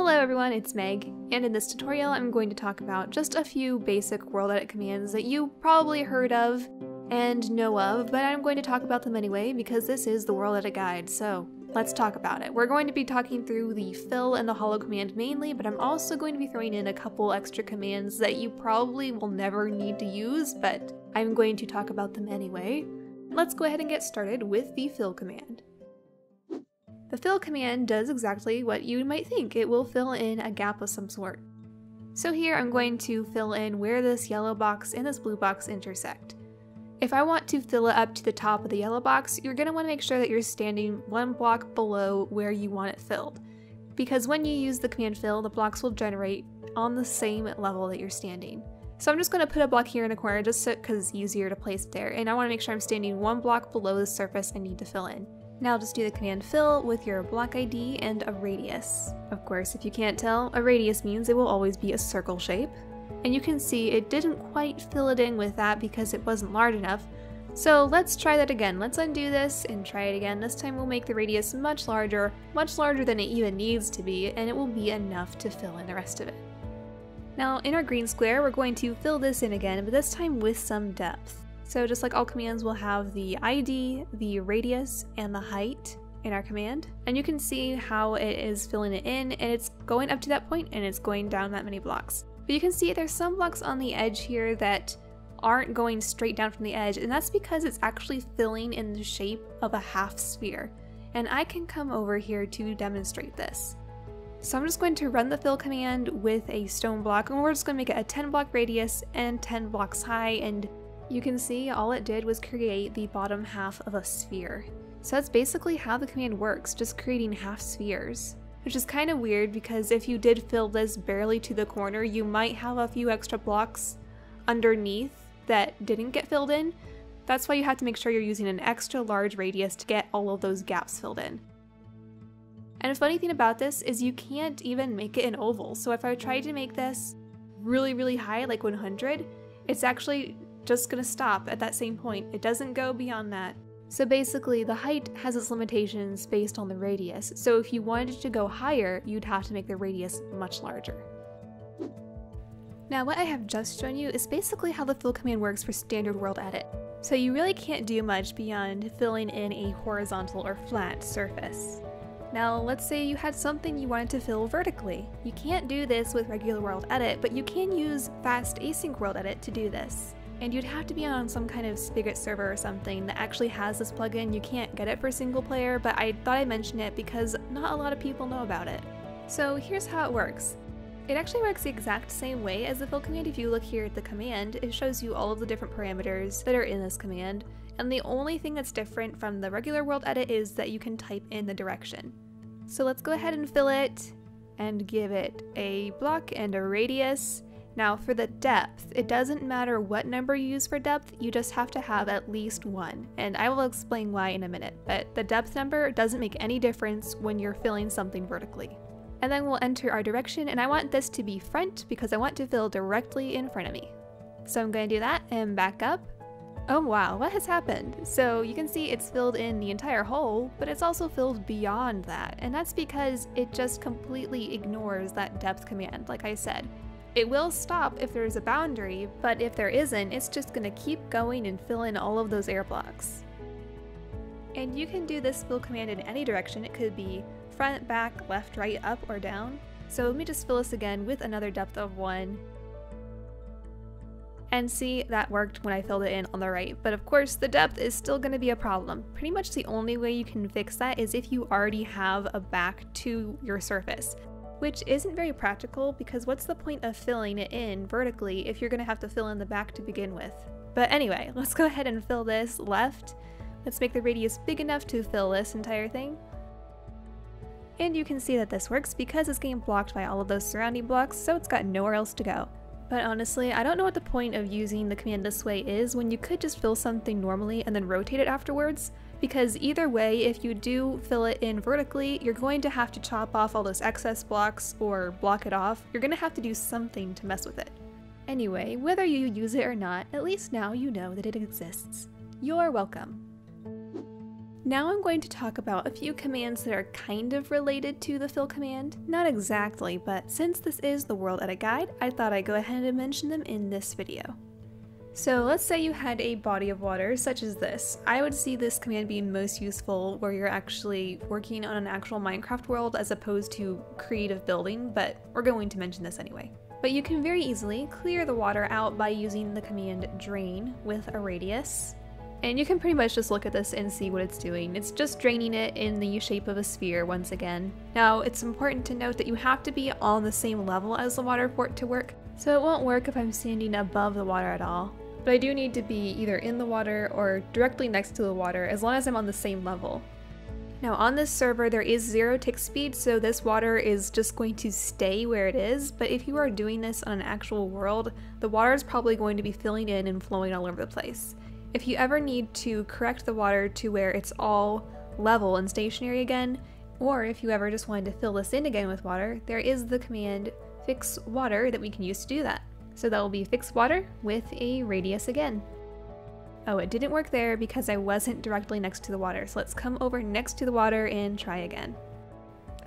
Hello everyone, it's Meg, and in this tutorial I'm going to talk about just a few basic world edit commands that you probably heard of and know of, but I'm going to talk about them anyway because this is the world edit guide, so let's talk about it. We're going to be talking through the fill and the hollow command mainly, but I'm also going to be throwing in a couple extra commands that you probably will never need to use, but I'm going to talk about them anyway. Let's go ahead and get started with the fill command. The fill command does exactly what you might think. It will fill in a gap of some sort. So here I'm going to fill in where this yellow box and this blue box intersect. If I want to fill it up to the top of the yellow box, you're going to want to make sure that you're standing one block below where you want it filled. Because when you use the command fill, the blocks will generate on the same level that you're standing. So I'm just going to put a block here in the corner just because so, it's easier to place it there, and I want to make sure I'm standing one block below the surface I need to fill in. Now just do the command fill with your block ID and a radius. Of course, if you can't tell, a radius means it will always be a circle shape. And you can see it didn't quite fill it in with that because it wasn't large enough. So let's try that again. Let's undo this and try it again. This time we'll make the radius much larger, much larger than it even needs to be, and it will be enough to fill in the rest of it. Now in our green square, we're going to fill this in again, but this time with some depth. So just like all commands, we'll have the ID, the radius, and the height in our command. And you can see how it is filling it in, and it's going up to that point, and it's going down that many blocks. But you can see there's some blocks on the edge here that aren't going straight down from the edge, and that's because it's actually filling in the shape of a half sphere. And I can come over here to demonstrate this. So I'm just going to run the fill command with a stone block, and we're just going to make it a 10 block radius and 10 blocks high, and you can see all it did was create the bottom half of a sphere. So that's basically how the command works, just creating half spheres. Which is kind of weird because if you did fill this barely to the corner, you might have a few extra blocks underneath that didn't get filled in. That's why you have to make sure you're using an extra large radius to get all of those gaps filled in. And a funny thing about this is you can't even make it an oval. So if I tried to make this really, really high, like 100, it's actually just gonna stop at that same point. It doesn't go beyond that. So basically, the height has its limitations based on the radius, so if you wanted to go higher, you'd have to make the radius much larger. Now what I have just shown you is basically how the fill command works for standard world edit. So you really can't do much beyond filling in a horizontal or flat surface. Now let's say you had something you wanted to fill vertically. You can't do this with regular world edit, but you can use fast async world edit to do this and you'd have to be on some kind of Spigot server or something that actually has this plugin. You can't get it for single player, but I thought I'd mention it because not a lot of people know about it. So here's how it works. It actually works the exact same way as the fill command. If you look here at the command, it shows you all of the different parameters that are in this command, and the only thing that's different from the regular world edit is that you can type in the direction. So let's go ahead and fill it and give it a block and a radius now for the depth, it doesn't matter what number you use for depth, you just have to have at least one, and I will explain why in a minute, but the depth number doesn't make any difference when you're filling something vertically. And then we'll enter our direction, and I want this to be front because I want to fill directly in front of me. So I'm going to do that and back up. Oh wow, what has happened? So you can see it's filled in the entire hole, but it's also filled beyond that, and that's because it just completely ignores that depth command, like I said. It will stop if there's a boundary, but if there isn't, it's just going to keep going and fill in all of those air blocks. And you can do this fill command in any direction. It could be front, back, left, right, up, or down. So let me just fill this again with another depth of 1. And see, that worked when I filled it in on the right. But of course, the depth is still going to be a problem. Pretty much the only way you can fix that is if you already have a back to your surface which isn't very practical because what's the point of filling it in vertically if you're going to have to fill in the back to begin with? But anyway, let's go ahead and fill this left. Let's make the radius big enough to fill this entire thing. And you can see that this works because it's getting blocked by all of those surrounding blocks, so it's got nowhere else to go. But honestly, I don't know what the point of using the command this way is when you could just fill something normally and then rotate it afterwards because either way, if you do fill it in vertically, you're going to have to chop off all those excess blocks or block it off. You're going to have to do something to mess with it. Anyway, whether you use it or not, at least now you know that it exists. You're welcome. Now I'm going to talk about a few commands that are kind of related to the fill command. Not exactly, but since this is the World Edit Guide, I thought I'd go ahead and mention them in this video. So let's say you had a body of water such as this. I would see this command being most useful where you're actually working on an actual Minecraft world as opposed to creative building, but we're going to mention this anyway. But you can very easily clear the water out by using the command drain with a radius. And you can pretty much just look at this and see what it's doing. It's just draining it in the shape of a sphere once again. Now, it's important to note that you have to be on the same level as the water for it to work, so it won't work if I'm standing above the water at all. But I do need to be either in the water or directly next to the water as long as I'm on the same level. Now on this server there is zero tick speed so this water is just going to stay where it is but if you are doing this on an actual world the water is probably going to be filling in and flowing all over the place. If you ever need to correct the water to where it's all level and stationary again, or if you ever just wanted to fill this in again with water, there is the command fix water that we can use to do that. So that will be fix water with a radius again. Oh, it didn't work there because I wasn't directly next to the water, so let's come over next to the water and try again.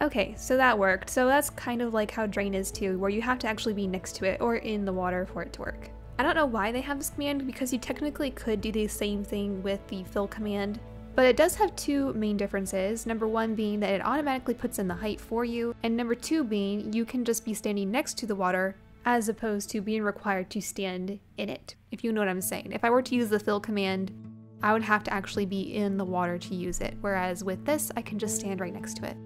Okay, so that worked. So that's kind of like how drain is too, where you have to actually be next to it or in the water for it to work. I don't know why they have this command because you technically could do the same thing with the fill command, but it does have two main differences. Number one being that it automatically puts in the height for you, and number two being you can just be standing next to the water as opposed to being required to stand in it, if you know what I'm saying. If I were to use the fill command, I would have to actually be in the water to use it, whereas with this, I can just stand right next to it.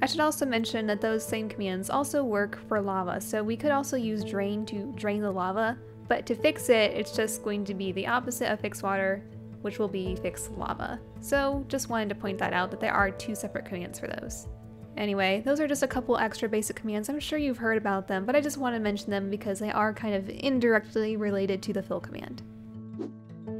I should also mention that those same commands also work for lava, so we could also use drain to drain the lava, but to fix it, it's just going to be the opposite of fix water, which will be fix lava. So just wanted to point that out that there are two separate commands for those. Anyway, those are just a couple extra basic commands. I'm sure you've heard about them, but I just want to mention them because they are kind of indirectly related to the fill command.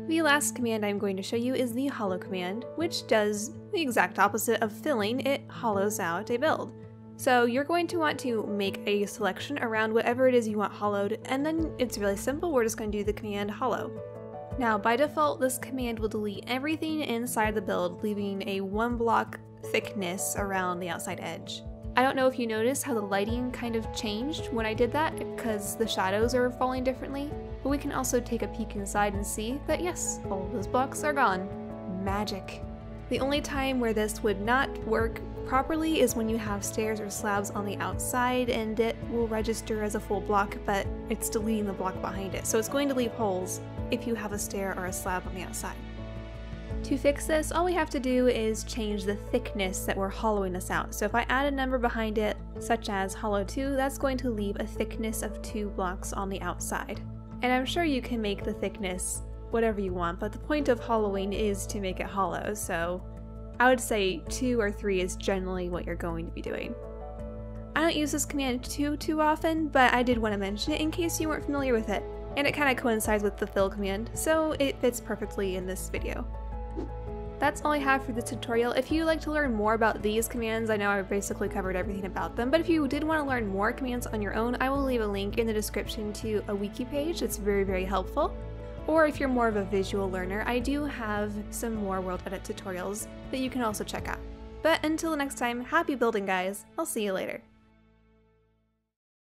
The last command I'm going to show you is the hollow command, which does the exact opposite of filling, it hollows out a build. So you're going to want to make a selection around whatever it is you want hollowed, and then it's really simple, we're just going to do the command hollow. Now by default, this command will delete everything inside the build, leaving a one block thickness around the outside edge. I don't know if you noticed how the lighting kind of changed when I did that, because the shadows are falling differently, but we can also take a peek inside and see that yes, all those blocks are gone. Magic. The only time where this would not work properly is when you have stairs or slabs on the outside and it will register as a full block, but it's deleting the block behind it. So it's going to leave holes if you have a stair or a slab on the outside. To fix this, all we have to do is change the thickness that we're hollowing this out. So if I add a number behind it, such as hollow 2, that's going to leave a thickness of 2 blocks on the outside. And I'm sure you can make the thickness whatever you want, but the point of hollowing is to make it hollow, so I would say 2 or 3 is generally what you're going to be doing. I don't use this command too too often, but I did want to mention it in case you weren't familiar with it, and it kind of coincides with the fill command, so it fits perfectly in this video. That's all I have for this tutorial. If you'd like to learn more about these commands, I know I've basically covered everything about them, but if you did want to learn more commands on your own, I will leave a link in the description to a wiki page that's very, very helpful. Or if you're more of a visual learner, I do have some more World Edit tutorials that you can also check out. But until next time, happy building guys! I'll see you later.